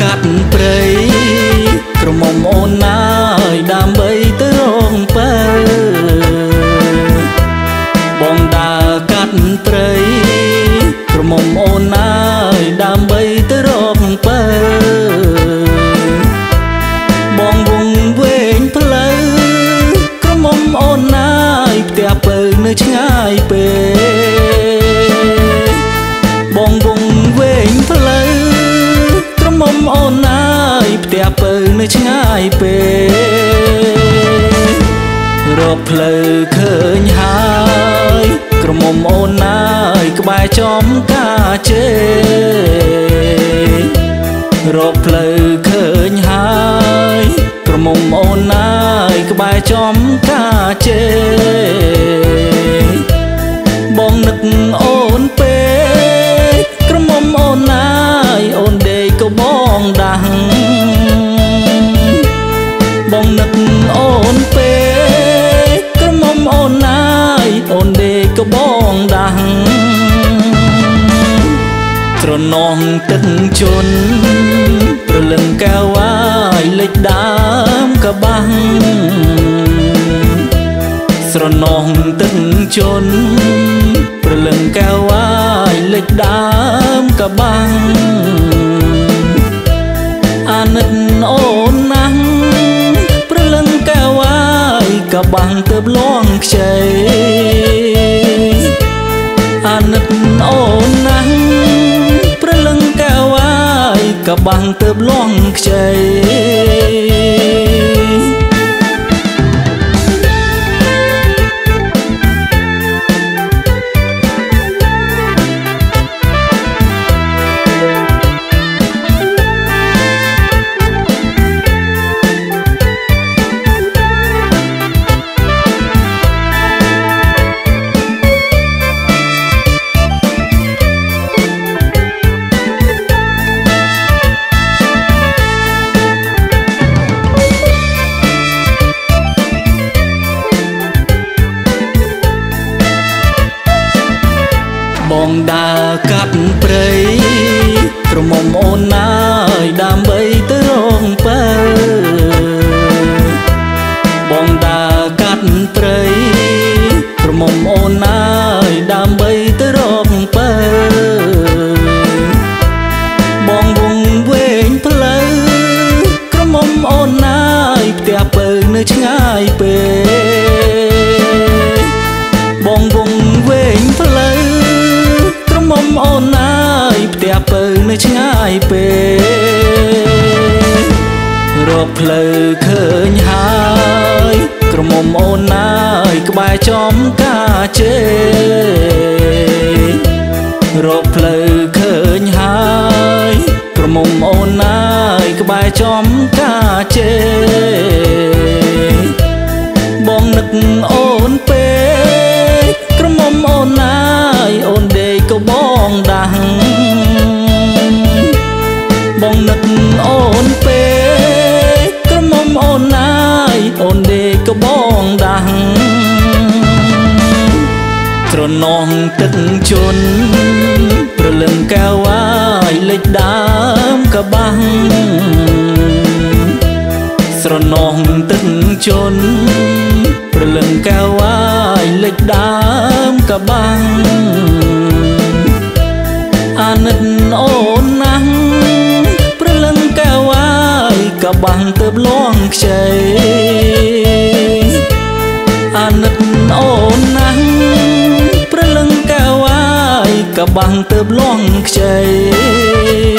កាត់ព្រៃក្រមុំអូនណាយដើម្បីទៅរងពើបងដើរកាត់ព្រៃក្រមុំអូនណាយដើម្បីទៅរងពើបងវងវែងផ្លូវក្រមុំអូនណាយផ្ទះពើនៅឆ្ងាយពេក នៅឆ្ងាយពេករកផ្លូវឃើញហើយក្រមុំអូនណាយក្បែរចំការជេរកផ្លូវឃើញហើយក្រមុំអូនណាយក្បែរចំការជេបងនឹកអូនពេកក្រមុំអូនណាយអូនដេកក៏បងដាស់ កក៏បងដាស់ត្រនងទឹកជន់ព្រលឹងកែវអាយលេចដើមកបាំងស្រណោះទឹកជន់ព្រលឹងកែវអាយលេចដើមកបាំងអាណិតអូនណាស់ព្រលឹងកែវអាយកបាំងទៅលងខ្ចី កបាំងទៅលងខ្ចី ដើរកាត់ព្រៃក្រមុំអូនណាយដើម្បីទៅរងពើបងដើរកាត់ព្រៃក្រមុំអូនណាយដើម្បីទៅរងពើបងវងវែងផ្លូវក្រមុំអូនណាយផ្ទះពើនៅឆ្ងាយពេក អូនណាយផ្ទះពើនៅឆ្ងាយពេករកផ្លូវឃើញហើយក្រមុំអូនណាយក្បែរចំការជេរកផ្លូវឃើញហើយក្រមុំអូនណាយក្បែរចំការជេបងនឹកអូនពេកក្រមុំអូន ទឹកជន់ព្រលឹងកែវអាយលេចដើមកបាំងស្រណោះទឹកជន់ព្រលឹងកែវអាយលេចដើមកបាំងអាណិតអូនណាស់ព្រលឹងកែវអាយកបាំងទៅលងខ្ចីអាណិតអូនណាស់ព្រលឹងកែវអាយ កបាំងទៅលងខ្ចី